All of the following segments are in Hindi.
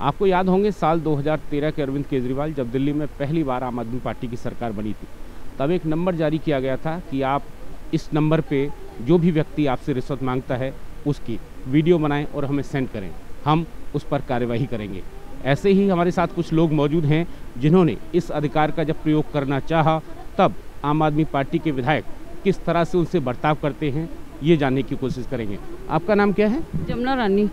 आपको याद होंगे, साल 2013 के अरविंद केजरीवाल जब दिल्ली में पहली बार आम आदमी पार्टी की सरकार बनी थी, तब एक नंबर जारी किया गया था कि आप इस नंबर पे जो भी व्यक्ति आपसे रिश्वत माँगता है, उसकी वीडियो बनाएँ और हमें सेंड करें। हम उस पर कार्यवाही करेंगे। ऐसे ही हमारे साथ कुछ लोग मौजूद हैं, जिन्होंने इस अधिकार का जब प्रयोग करना चाहा, तब आम आदमी पार्टी के विधायक किस तरह से उनसे बर्ताव करते हैं, ये जानने की कोशिश करेंगे। आपका नाम क्या है? जमुना रानी।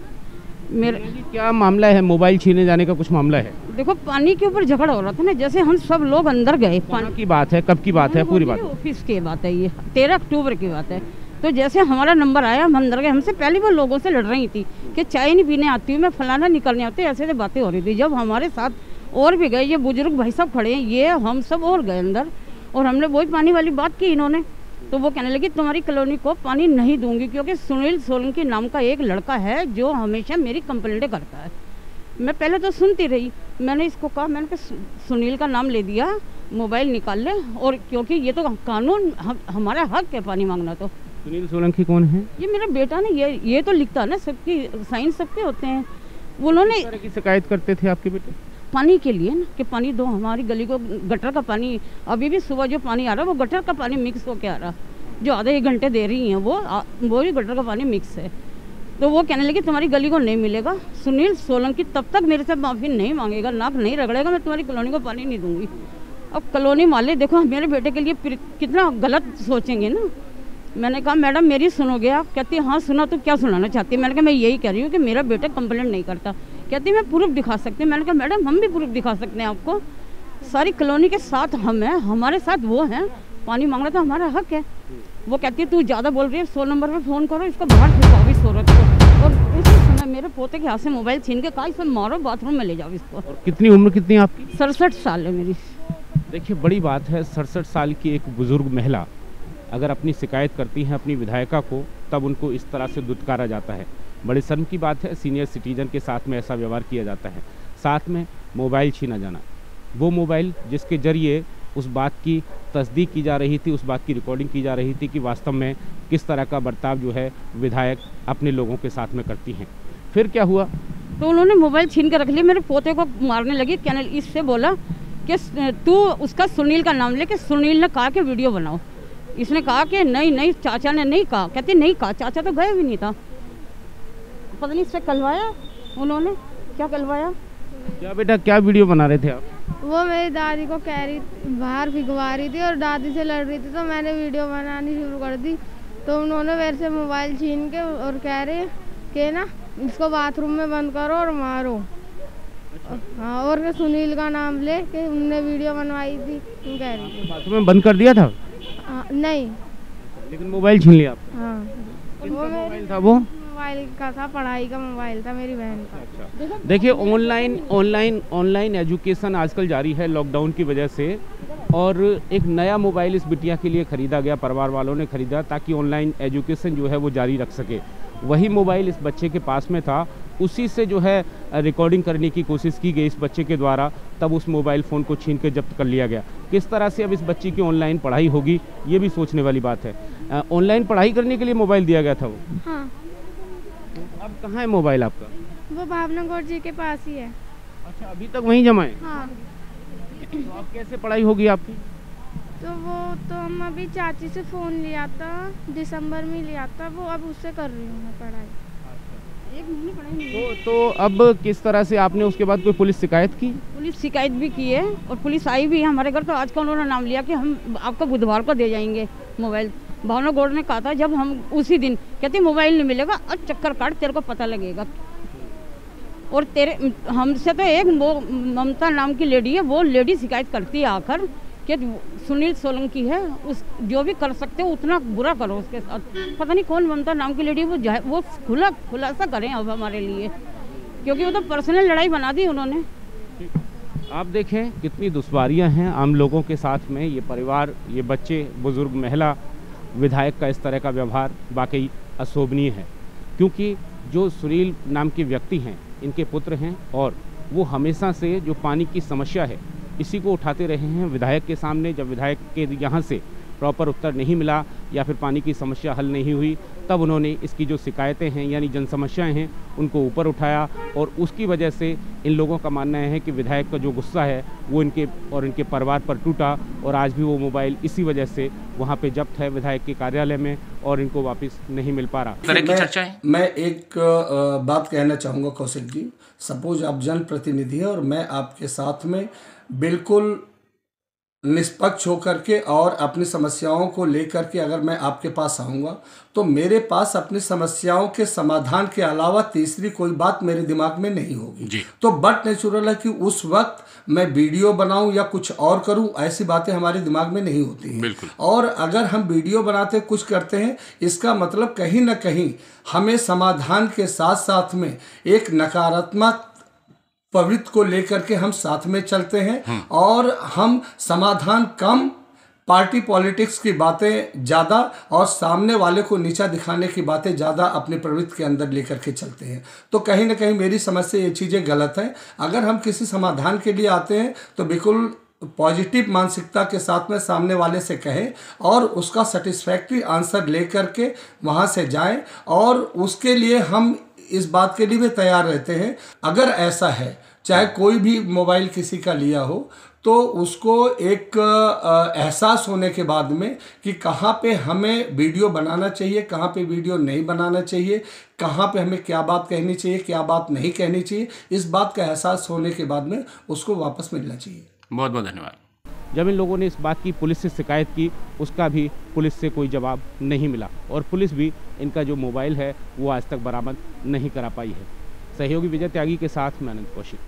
मेरे क्या मामला है? मोबाइल छीने जाने का कुछ मामला है? देखो पानी के ऊपर झगड़ा हो रहा था ना जैसे हम सब लोग अंदर गए कहाँ की बात है? कब की बात है? पूरी बात ऑफ़िस की बात है ये तेरह अक्टूबर की बात है। तो जैसे हमारा नंबर आया हम अंदर गए हमसे पहले वो लोगों से लड़ रही थी कि चाय नहीं पीने आती हूँ मैं फलाना निकलने आती हूँ ऐसे ऐसे बातें हो रही थी। जब हमारे साथ और भी गए ये बुज़ुर्ग भाई साहब खड़े हैं ये हम सब और गए अंदर और हमने वही पानी वाली बात की इन्होंने। तो वो कहने लगी तुम्हारी कॉलोनी को पानी नहीं दूँगी क्योंकि सुनील सोलंकी नाम का एक लड़का है जो हमेशा मेरी कंप्लेंटें करता है। मैं पहले तो सुनती रही। मैंने इसको कहा मैंने कहा सुनील का नाम ले दिया मोबाइल निकाल ले और क्योंकि ये तो कानून हम, हमारा हक है पानी मांगना तो। सुनील सोलंकी कौन है? ये मेरा बेटा ना ये ये तो लिखता ना सबकी साइन सबके होते हैं। उन्होंने शिकायत करते थे आपके बेटे? पानी के लिए ना, कि पानी दो, हमारी गली को गटर का पानी, अभी भी सुबह जो पानी आ रहा है, वो गटर का पानी मिक्स होके आ रहा जो आधे एक घंटे दे रही हैं, वो वो भी गटर का पानी मिक्स है। तो वो कहने लगी, तुम्हारी गली को नहीं मिलेगा। सुनील सोलंकी तब तक मेरे से माफ़ी नहीं मांगेगा, नाक नहीं रगड़ेगा, मैं तुम्हारी कॉलोनी को पानी नहीं दूँगी। अब कॉलोनी वाले देखो, मेरे बेटे के लिए कितना गलत सोचेंगे ना। मैंने कहा, मैडम, मेरी सुनोगे आप? कहती हाँ सुना तो क्या सुनाना चाहती? मैंने कहा, मैं यही कह रही हूँ कि मेरा बेटा कंप्लेंट नहीं करता। कहती मैं प्रूफ दिखा सकती हूँ। मैंने कहा मैडम हम भी प्रूफ दिखा सकते हैं आपको। सारी कॉलोनी के साथ हम हैं हमारे साथ वो हैं। पानी मांगना तो हमारा हक है। वो कहती है तू ज़्यादा बोल रही है सौ नंबर पर फ़ोन करो इसको बाहर फिर भी सो रखो और उसी समय मेरे पोते के हाथ से मोबाइल छीन के कहा इसे मारो बाथरूम में ले जाओ इसको। कितनी उम्र कितनी आपकी? सड़सठ साल है मेरी। देखिए बड़ी बात है सड़सठ साल की एक बुज़ुर्ग महिला अगर अपनी शिकायत करती हैं अपनी विधायिका को तब उनको इस तरह से दुदकारा जाता है। बड़े शर्म की बात है सीनियर सिटीजन के साथ में ऐसा व्यवहार किया जाता है। साथ में मोबाइल छीना जाना। वो मोबाइल जिसके ज़रिए उस बात की तस्दीक की जा रही थी, उस बात की रिकॉर्डिंग की जा रही थी कि वास्तव में किस तरह का बर्ताव जो है विधायक अपने लोगों के साथ में करती हैं। फिर क्या हुआ? तो उन्होंने मोबाइल छीन कर रख लिया। मेरे पोते को मारने लगी। कहने इससे बोला कि, तू उसका सुनील का नाम ले कि सुनील ने कहा कि वीडियो बनाओ। इसने कहा कि, नहीं नहीं, चाचा ने नहीं कहा। कहते, नहीं कहा। चाचा तो गए भी नहीं था। पता नहीं इससे कलवाया उन्होंने? क्या कलवाया? क्या बेटा क्या वीडियो बना रहे थे आप? वो मेरी दादी को कह रही बाहर भिगवा रही थी और दादी से लड़ रही थी तो मैंने वीडियो बनानी शुरू कर दी। तो उन्होंने मेरे से मोबाइल छीन के और कह रहे कि ना इसको बाथरूम में बंद करो और मारो। हाँ और के सुनील का नाम ले कि उनने वीडियो बनवाई थी तुम कह रही बाथरूम में बंद कर दिया था? आ, नहीं। लेकिन मोबाइल छीन लिया हाँ। वो मोबाइल था वो? मोबाइल का था पढ़ाई का मोबाइल था मेरी बहन का। अच्छा। देखिए ऑनलाइन ऑनलाइन ऑनलाइन एजुकेशन आजकल जारी है लॉकडाउन की वजह से और एक नया मोबाइल इस बिटिया के लिए ख़रीदा गया परिवार वालों ने ख़रीदा ताकि ऑनलाइन एजुकेशन जो है वो जारी रख सके। वही मोबाइल इस बच्चे के पास में था उसी से जो है रिकॉर्डिंग करने की कोशिश की गई इस बच्चे के द्वारा तब उस मोबाइल फ़ोन को छीन के जब्त कर लिया गया। किस तरह से अब इस बच्ची की ऑनलाइन पढ़ाई होगी ये भी सोचने वाली बात है। ऑनलाइन पढ़ाई करने के लिए मोबाइल दिया गया था वो? हाँ। कहाँ है मोबाइल आपका? वो भावना गौर जी के पास ही है। अच्छा अभी तक वहीं जमा है? हाँ। तो अब कैसे पढ़ाई होगी आपकी? तो वो तो हम अभी चाची से फ़ोन लिया था दिसंबर में लिया था वो अब उससे कर रही हूँ मैं पढ़ाई। तो तो अब किस तरह से आपने उसके बाद कोई पुलिस शिकायत की? पुलिस शिकायत भी की है और पुलिस आई भी है हमारे घर तो आज का उन्होंने नाम लिया कि हम आपको बुधवार को दे जाएँगे मोबाइल। भावना गौड़ ने कहा था, जब हम उसी दिन, कहती, मोबाइल नहीं मिलेगा अब चक्कर काट, तेरे को पता लगेगा। और तेरे, हमसे तो एक ममता नाम की लेडी है, वो लेडी शिकायत करती है आकर, कि सुनील सोलंकी है, उस, जो भी कर सकते हो, उतना बुरा करो उसके साथ। पता नहीं कौन ममता नाम की लेडी वो वो खुला, खुलासा करें अब हमारे लिए, क्योंकि वो तो पर्सनल लड़ाई बना दी उन्होंने। आप देखें, कितनी दुश्वारियाँ हैं आम लोगों के साथ में, ये परिवार, ये बच्चे, बुज़ुर्ग, महिला विधायक का इस तरह का व्यवहार वाकई अशोभनीय है, क्योंकि जो सुनील नाम के व्यक्ति हैं, इनके पुत्र हैं और वो हमेशा से जो पानी की समस्या है, इसी को उठाते रहे हैं। विधायक के सामने जब विधायक के यहाँ से प्रॉपर उत्तर नहीं मिला या फिर पानी की समस्या हल नहीं हुई तब उन्होंने इसकी जो शिकायतें हैं यानी जन समस्याएँ हैं उनको ऊपर उठाया और उसकी वजह से इन लोगों का मानना है कि विधायक का जो गुस्सा है वो इनके और इनके परिवार पर टूटा और आज भी वो मोबाइल इसी वजह से वहाँ पे जब्त है विधायक के कार्यालय में और इनको वापस नहीं मिल पा रहा। तरह की मैं- चर्चाएँ? मैं एक बात कहना चाहूँगा कौशिक जी। सपोज़ आप जनप्रतिनिधि हैं और मैं आपके साथ में बिल्कुल निष्पक्ष होकर के और अपनी समस्याओं को लेकर के अगर मैं आपके पास आऊँगा तो मेरे पास अपनी समस्याओं के समाधान के अलावा तीसरी कोई बात मेरे दिमाग में नहीं होगी। तो बट नेचुरल है कि उस वक्त मैं वीडियो बनाऊँ या कुछ और करूँ ऐसी बातें हमारे दिमाग में नहीं होती हैं। और अगर हम वीडियो बनाते कुछ करते हैं इसका मतलब कहीं ना कहीं हमें समाधान के साथ साथ में एक नकारात्मक प्रवृत्ति को लेकर के हम साथ में चलते हैं और हम समाधान कम पार्टी पॉलिटिक्स की बातें ज़्यादा और सामने वाले को नीचा दिखाने की बातें ज़्यादा अपने प्रवृत्ति के अंदर लेकर के चलते हैं। तो कहीं ना कहीं मेरी समझ से ये चीज़ें गलत हैं। अगर हम किसी समाधान के लिए आते हैं तो बिल्कुल पॉजिटिव मानसिकता के साथ में सामने वाले से कहें और उसका सेटिस्फैक्ट्री आंसर लेकर के वहाँ से जाएँ और उसके लिए हम इस बात के लिए भी तैयार रहते हैं। अगर ऐसा है, चाहे कोई भी मोबाइल किसी का लिया हो तो उसको एक एहसास होने के बाद में कि कहाँ पे हमें वीडियो बनाना चाहिए, कहाँ पे वीडियो नहीं बनाना चाहिए, कहाँ पे हमें क्या बात कहनी चाहिए, क्या बात नहीं कहनी चाहिए, इस बात का एहसास होने के बाद में उसको वापस मिलना चाहिए। बहुत बहुत धन्यवाद। जब इन लोगों ने इस बात की, पुलिस से शिकायत की, उसका भी पुलिस से कोई जवाब नहीं मिला। और पुलिस भी इनका जो मोबाइल है, वो आज तक बरामद नहीं करा पाई है। सहयोगी विजय त्यागी के साथ मैं अनंत कौशिक।